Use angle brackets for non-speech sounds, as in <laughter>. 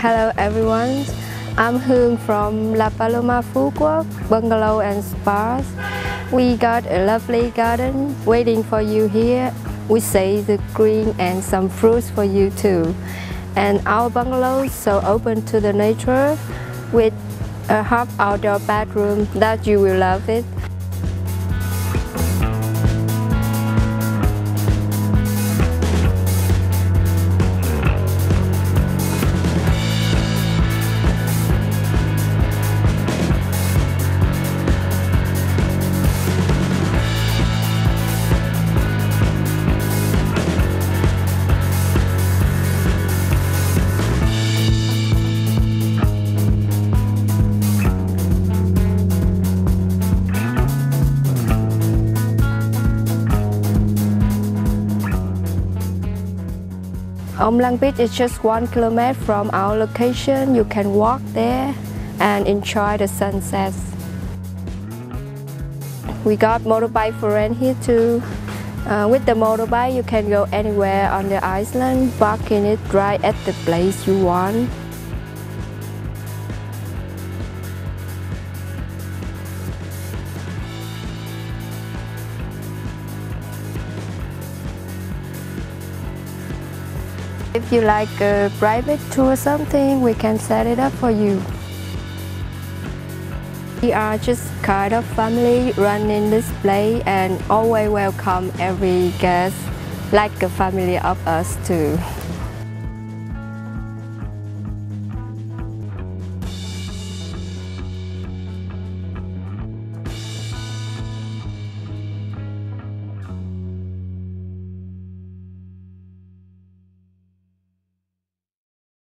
Hello everyone, I'm Hương from La Paloma Quoc, Bungalow and Spas. We got a lovely garden waiting for you here. We say the green and some fruits for you too. And our bungalow is so open to the nature with a half outdoor bedroom that you will love it. Ong Lang Beach is just one kilometer from our location. You can walk there and enjoy the sunsets. We got motorbike for rent here too. Uh, with the motorbike, you can go anywhere on the island, parking it right at the place you want. If you like a private tour or something, we can set it up for you. We are just kind of family running this place and always welcome every guest like a family of us too. <laughs>